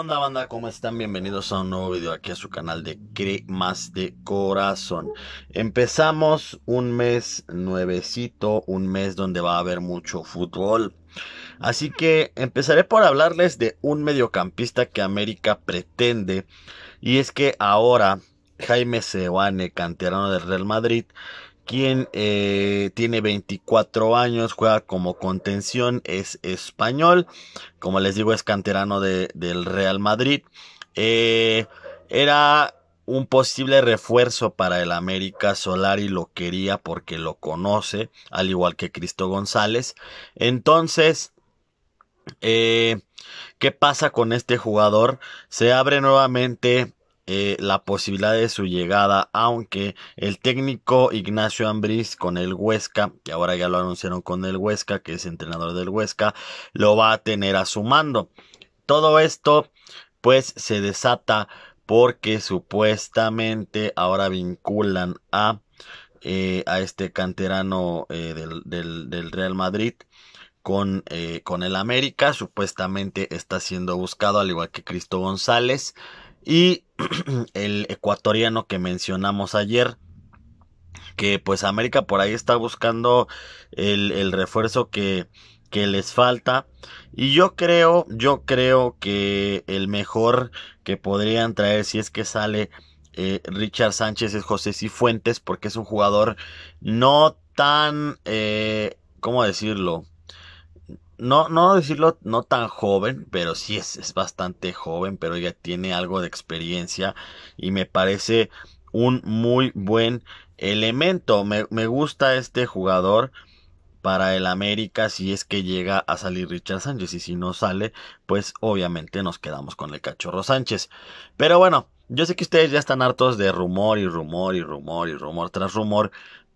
onda banda? ¿Cómo están? Bienvenidos a un nuevo video aquí a su canal de Cremas de Corazón. Empezamos un mes nuevecito, un mes donde va a haber mucho fútbol. Así que empezaré por hablarles de un mediocampista que América pretende. Y es que ahora Jaime Seoane, canterano del Real Madrid, quien eh, tiene 24 años, juega como contención, es español, como les digo es canterano del Real Madrid. Eh, era un posible refuerzo para el América Solari lo quería porque lo conoce, al igual que Cristo González. Entonces, eh, ¿qué pasa con este jugador? Se abre nuevamente eh, la posibilidad de su llegada, aunque el técnico Ignacio Ambriz con el Huesca, que ahora ya lo anunciaron con el Huesca, que es entrenador del Huesca, lo va a tener a su mando. Todo esto pues se desata porque supuestamente ahora vinculan a, eh, a este canterano eh, del, Real Madrid con, con el América. Supuestamente está siendo buscado, al igual que Cristo González. Y el ecuatoriano que mencionamos ayer, que pues América por ahí está buscando el, refuerzo que, que, les falta. Y yo creo, yo creo que el mejor que podrían traer si es que sale eh, Richard Sánchez es José Cifuentes, porque es un jugador no tan, eh, ¿cómo decirlo? No, no decirlo no tan joven, pero sí es, es bastante joven, pero ya tiene algo de experiencia y me parece un muy buen elemento. Me, me, gusta este jugador para el América si es que llega a salir Richard Sánchez y si no sale, pues obviamente nos quedamos con el cachorro Sánchez. Pero bueno, yo sé que ustedes ya están hartos de rumor y rumor y rumor y rumor tras rumor,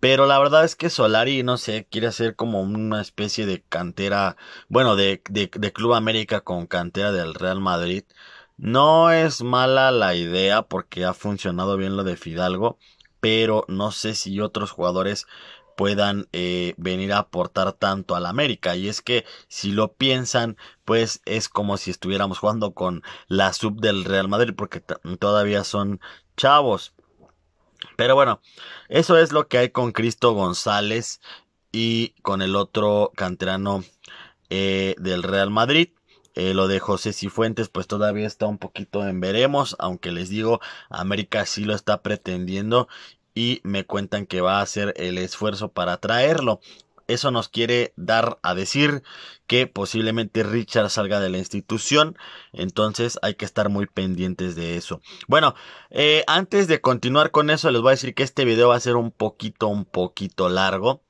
pero la verdad es que Solari, no sé, quiere hacer como una especie de cantera, bueno, de, de, Club América con cantera del Real Madrid. No es mala la idea porque ha funcionado bien lo de Fidalgo, pero no sé si otros jugadores puedan eh, venir a aportar tanto al América. Y es que si lo piensan, pues es como si estuviéramos jugando con la sub del Real Madrid porque todavía son chavos. Pero bueno, eso es lo que hay con Cristo González y con el otro canterano eh, del Real Madrid. Eh, lo de José Cifuentes pues todavía está un poquito en veremos, aunque les digo, América sí lo está pretendiendo y me cuentan que va a hacer el esfuerzo para traerlo. Eso nos quiere dar a decir que posiblemente Richard salga de la institución. Entonces hay que estar muy pendientes de eso. Bueno, eh, antes de continuar con eso, les voy a decir que este video va a ser un poquito, un poquito largo.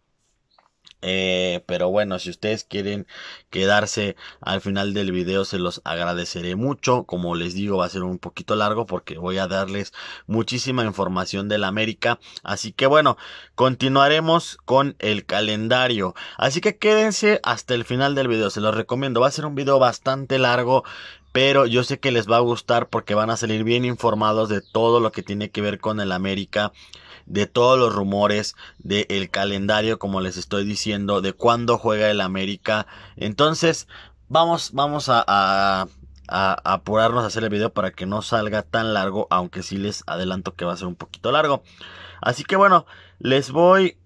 Eh, pero bueno, si ustedes quieren quedarse al final del video se los agradeceré mucho. Como les digo va a ser un poquito largo porque voy a darles muchísima información de la América. Así que bueno, continuaremos con el calendario. Así que quédense hasta el final del video, se los recomiendo. Va a ser un video bastante largo pero yo sé que les va a gustar porque van a salir bien informados de todo lo que tiene que ver con el América de todos los rumores, del calendario, como les estoy diciendo, de cuándo juega el América. Entonces, vamos, vamos a, a, apurarnos a hacer el video para que no salga tan largo, aunque sí les adelanto que va a ser un poquito largo. Así que bueno, les voy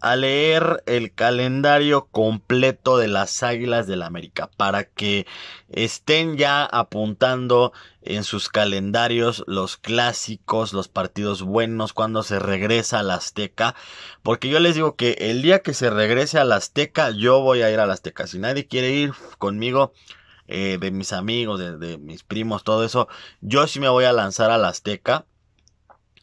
a leer el calendario completo de las Águilas del la América para que estén ya apuntando en sus calendarios los clásicos, los partidos buenos cuando se regresa a la Azteca, porque yo les digo que el día que se regrese a la Azteca yo voy a ir a la Azteca, si nadie quiere ir conmigo eh, de mis amigos, de, de mis primos, todo eso, yo sí me voy a lanzar a la Azteca,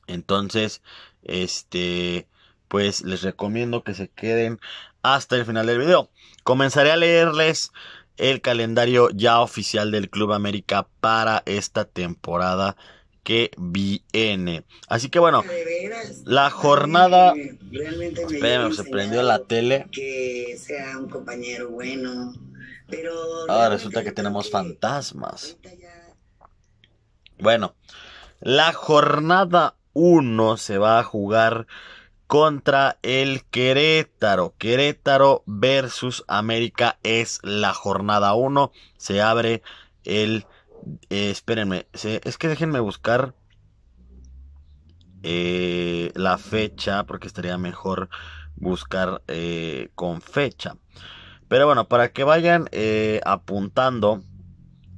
entonces, este pues les recomiendo que se queden hasta el final del video. Comenzaré a leerles el calendario ya oficial del Club América para esta temporada que viene. Así que bueno, la jornada... Espérenme, se prendió la tele. Que sea un compañero bueno. Pero... Ahora resulta que tenemos fantasmas. Bueno, la jornada 1 se va a jugar contra el Querétaro. Querétaro versus América es la jornada 1. Se abre el Eh, espérenme, es que déjenme buscar eh, la fecha, porque estaría mejor buscar eh, con fecha. Pero bueno, para que vayan apuntando,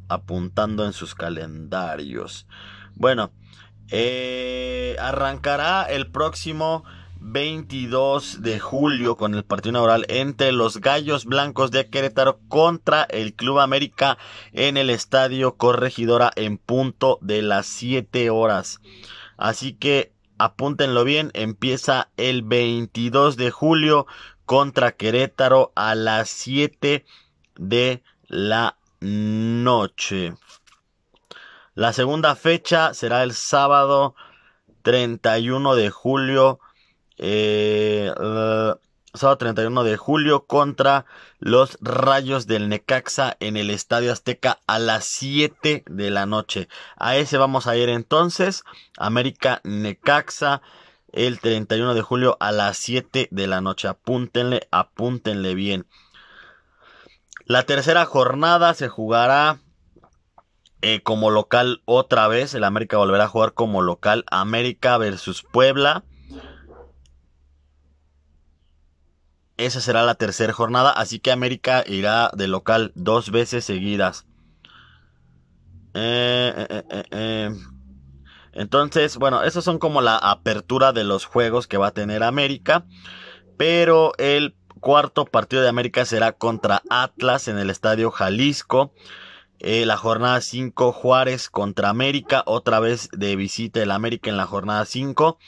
apuntando en sus calendarios. Bueno, arrancará el próximo 22 de julio con el partido inaugural entre los Gallos Blancos de Querétaro contra el Club América en el Estadio Corregidora en punto de las 7 horas. Así que apúntenlo bien, empieza el 22 de julio contra Querétaro a las 7 de la noche. La segunda fecha será el sábado 31 de julio eh, sábado 31 de julio contra los Rayos del Necaxa en el Estadio Azteca a las 7 de la noche. A ese vamos a ir entonces. América Necaxa el 31 de julio a las 7 de la noche. Apúntenle, apúntenle bien. La tercera jornada se jugará eh, como local otra vez. El América volverá a jugar como local. América versus Puebla. Esa será la tercera jornada, así que América irá de local dos veces seguidas. Eh, eh, eh, Entonces, bueno, esos son como la apertura de los juegos que va a tener América. Pero el cuarto partido de América será contra Atlas en el Estadio Jalisco. la jornada 5 Juárez contra América, otra vez de visita el América en la jornada 5.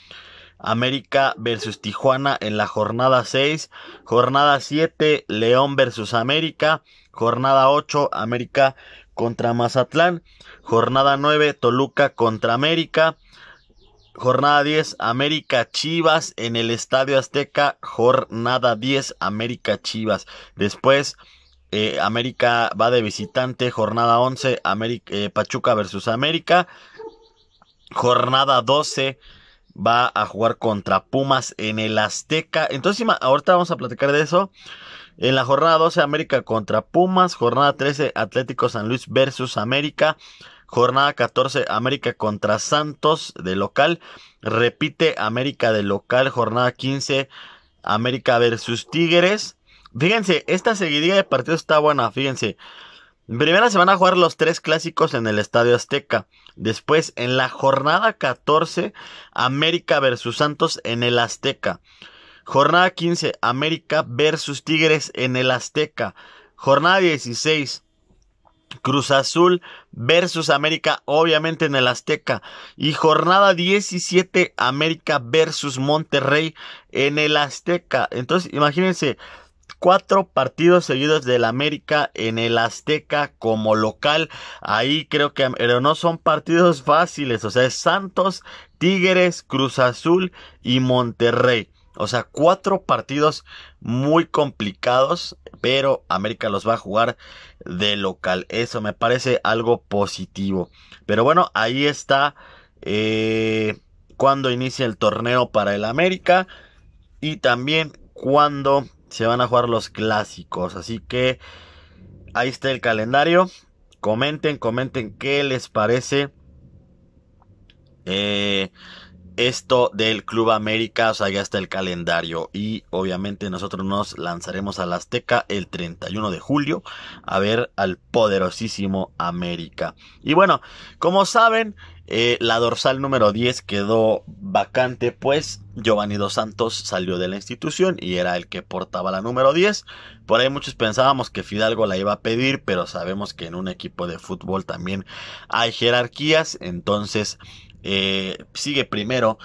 América versus Tijuana en la jornada 6. Jornada 7, León versus América. Jornada 8, América contra Mazatlán. Jornada 9, Toluca contra América. Jornada 10, América Chivas en el Estadio Azteca. Jornada 10, América Chivas. Después, eh, América va de visitante. Jornada 11, América, eh, Pachuca versus América. Jornada 12, va a jugar contra Pumas en el Azteca. Entonces, ahorita vamos a platicar de eso. En la jornada 12, América contra Pumas. Jornada 13, Atlético San Luis versus América. Jornada 14, América contra Santos de local. Repite América de local. Jornada 15, América versus Tigres. Fíjense, esta seguidilla de partidos está buena. Fíjense. Primera se van a jugar los tres clásicos en el Estadio Azteca. Después, en la jornada 14, América versus Santos en el Azteca. Jornada 15, América versus Tigres en el Azteca. Jornada 16, Cruz Azul versus América, obviamente en el Azteca. Y jornada 17, América versus Monterrey en el Azteca. Entonces, imagínense, cuatro partidos seguidos del América en el Azteca como local. Ahí creo que, pero no son partidos fáciles. O sea, es Santos, Tigres, Cruz Azul y Monterrey. O sea, cuatro partidos muy complicados, pero América los va a jugar de local. Eso me parece algo positivo. Pero bueno, ahí está eh, cuando inicia el torneo para el América y también cuando se van a jugar los clásicos. Así que ahí está el calendario. Comenten, comenten qué les parece eh, esto del Club América. O sea, ya está el calendario. Y obviamente nosotros nos lanzaremos a la Azteca el 31 de julio a ver al poderosísimo América. Y bueno, como saben, eh, la dorsal número 10 quedó vacante, pues Giovanni Dos Santos salió de la institución y era el que portaba la número 10. Por ahí muchos pensábamos que Fidalgo la iba a pedir, pero sabemos que en un equipo de fútbol también hay jerarquías. Entonces eh, sigue primero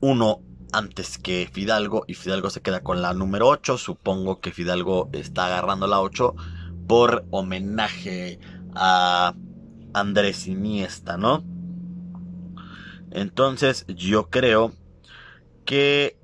uno antes que Fidalgo y Fidalgo se queda con la número 8. Supongo que Fidalgo está agarrando la 8 por homenaje a Andrés Iniesta, ¿no? Entonces yo creo que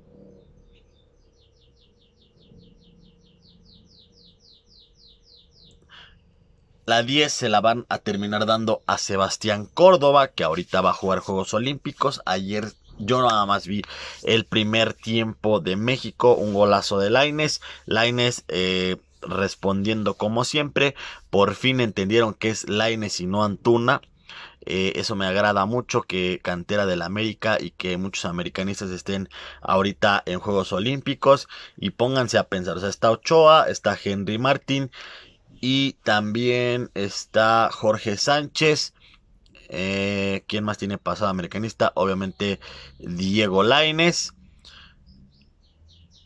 la 10 se la van a terminar dando a Sebastián Córdoba, que ahorita va a jugar Juegos Olímpicos. Ayer yo nada más vi el primer tiempo de México, un golazo de Laines. Laines, eh, respondiendo como siempre. Por fin entendieron que es Laines y no Antuna. Eh, eso me agrada mucho que cantera del América y que muchos americanistas estén ahorita en Juegos Olímpicos y pónganse a pensar. O sea, está Ochoa, está Henry Martin y también está Jorge Sánchez. Eh, ¿Quién más tiene pasado americanista? Obviamente Diego Laines.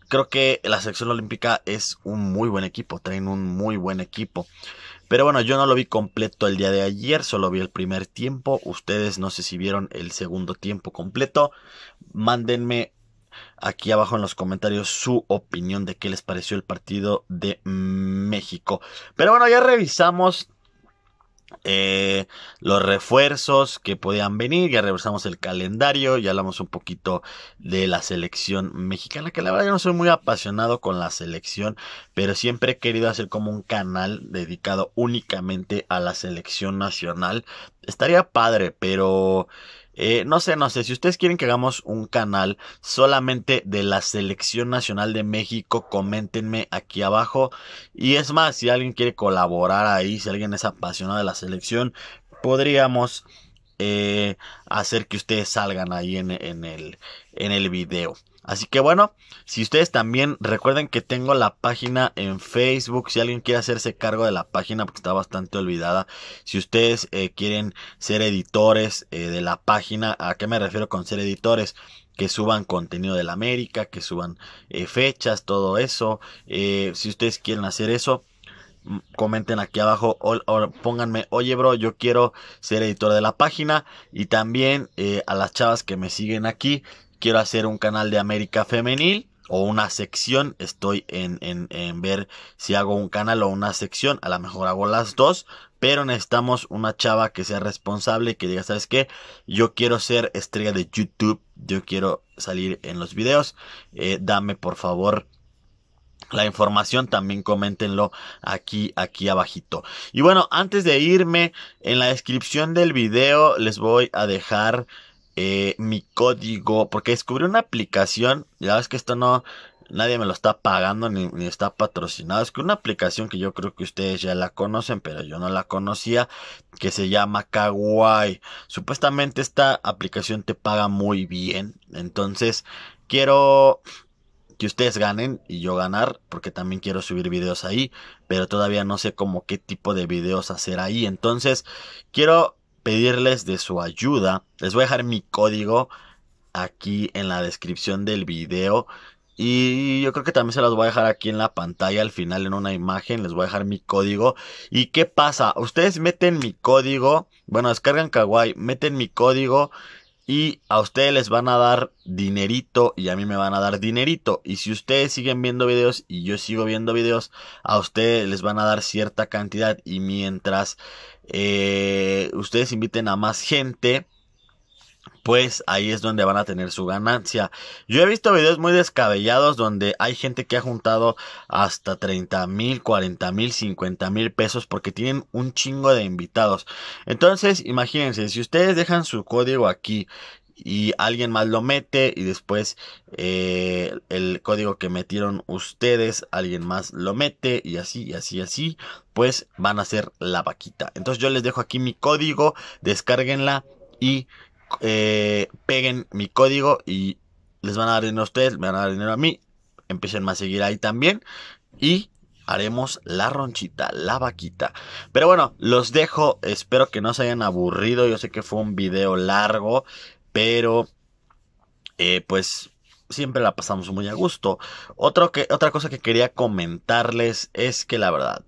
Creo que la selección olímpica es un muy buen equipo, traen un muy buen equipo. Pero bueno, yo no lo vi completo el día de ayer, solo vi el primer tiempo. Ustedes no sé si vieron el segundo tiempo completo. Mándenme aquí abajo en los comentarios su opinión de qué les pareció el partido de México. Pero bueno, ya revisamos eh, los refuerzos que podían venir, ya revisamos el calendario, ya hablamos un poquito de la selección mexicana, que la verdad yo no soy muy apasionado con la selección, pero siempre he querido hacer como un canal dedicado únicamente a la selección nacional. Estaría padre, pero eh, no sé, no sé, si ustedes quieren que hagamos un canal solamente de la selección nacional de México, coméntenme aquí abajo. Y es más, si alguien quiere colaborar ahí, si alguien es apasionado de la selección, podríamos eh, hacer que ustedes salgan ahí en, el, en el video. Así que bueno, si ustedes también recuerden que tengo la página en Facebook, si alguien quiere hacerse cargo de la página porque está bastante olvidada, si ustedes eh, quieren ser editores eh, de la página, ¿a qué me refiero con ser editores? que suban contenido de la América, que suban eh, fechas, todo eso. si ustedes quieren hacer eso, comenten aquí abajo o, pónganme, oye bro, yo quiero ser editor de la página y también a las chavas que me siguen aquí, quiero hacer un canal de América Femenil o una sección. Estoy en, en, ver si hago un canal o una sección. A lo mejor hago las dos. Pero necesitamos una chava que sea responsable que diga, ¿sabes qué? Yo quiero ser estrella de YouTube. Yo quiero salir en los videos. Eh, dame por favor la información también coméntenlo aquí aquí abajito y bueno antes de irme en la descripción del video les voy a dejar eh, mi código, porque descubrí una aplicación, ya ves que esto no, nadie me lo está pagando ni, está patrocinado, es que una aplicación que yo creo que ustedes ya la conocen, pero yo no la conocía, que se llama Kawaii. Supuestamente esta aplicación te paga muy bien, entonces quiero que ustedes ganen y yo ganar, porque también quiero subir videos ahí, pero todavía no sé como qué tipo de videos hacer ahí, entonces quiero pedirles de su ayuda. Les voy a dejar mi código aquí en la descripción del video. Y yo creo que también se los voy a dejar aquí en la pantalla al final en una imagen. Les voy a dejar mi código. ¿Y qué pasa? Ustedes meten mi código. Bueno, descargan Kawaii. Meten mi código. Y a ustedes les van a dar dinerito y a mí me van a dar dinerito. Y si ustedes siguen viendo videos y yo sigo viendo videos, a ustedes les van a dar cierta cantidad. Y mientras eh, ustedes inviten a más gente, pues ahí es donde van a tener su ganancia. Yo he visto videos muy descabellados donde hay gente que ha juntado hasta 30 mil, 40 mil, 50 mil pesos porque tienen un chingo de invitados. Entonces, imagínense, si ustedes dejan su código aquí y alguien más lo mete y después eh, el código que metieron ustedes alguien más lo mete y así y así y así pues van a hacer la vaquita entonces yo les dejo aquí mi código descárguenla y eh, peguen mi código y les van a dar dinero a ustedes me van a dar dinero a mí empiecen a seguir ahí también y haremos la ronchita, la vaquita. Pero bueno, los dejo. Espero que no se hayan aburrido. Yo sé que fue un video largo. Pero, eh, pues, siempre la pasamos muy a gusto. Que, otra cosa que quería comentarles es que la verdad,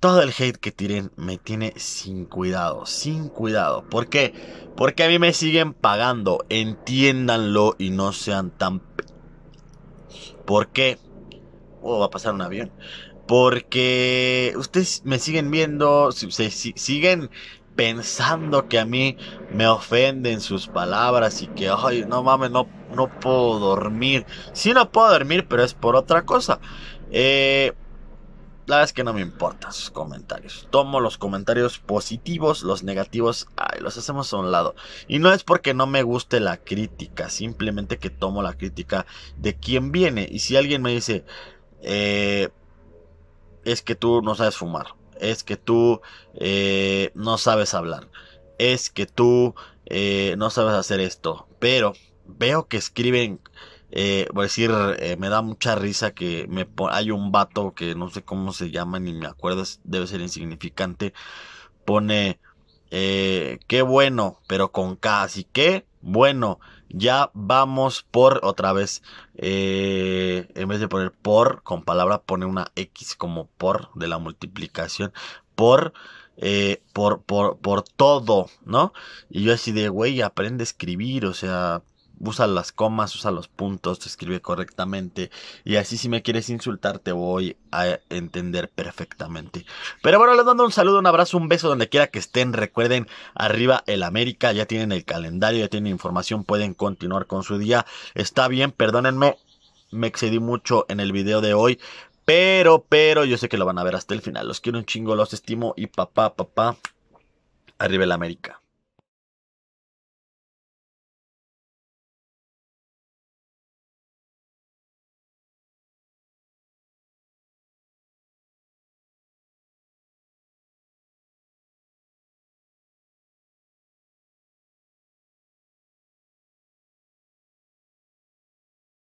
todo el hate que tiren me tiene sin cuidado, sin cuidado. ¿Por qué? Porque a mí me siguen pagando, entiéndanlo y no sean tan... ¿Por qué? Oh, va a pasar un avión. Porque ustedes me siguen viendo, se, siguen pensando que a mí me ofenden sus palabras y que, ay, no mames, no, no puedo dormir. Sí, no puedo dormir, pero es por otra cosa. Eh, la verdad es que no me importan sus comentarios. Tomo los comentarios positivos, los negativos, ay, los hacemos a un lado. Y no es porque no me guste la crítica, simplemente que tomo la crítica de quien viene. Y si alguien me dice, eh, es que tú no sabes fumar, es que tú eh, no sabes hablar, es que tú eh, no sabes hacer esto, pero veo que escriben, eh, voy a decir, eh, me da mucha risa que me hay un vato que no sé cómo se llama ni me acuerdo, debe ser insignificante, pone, qué bueno, pero con K, así que, bueno, ya vamos por otra vez, eh, en vez de poner por con palabra, pone una X como por de la multiplicación, por eh, por, por, por todo, ¿no? Y yo así de, güey, aprende a escribir, o sea, usa las comas, usa los puntos, te escribe correctamente. Y así si me quieres insultar te voy a entender perfectamente. Pero bueno, les mando un saludo, un abrazo, un beso donde quiera que estén. Recuerden, arriba el América, ya tienen el calendario, ya tienen información, pueden continuar con su día. Está bien, perdónenme, me excedí mucho en el video de hoy. Pero, pero, yo sé que lo van a ver hasta el final. Los quiero un chingo, los estimo. Y papá, papá, arriba el América.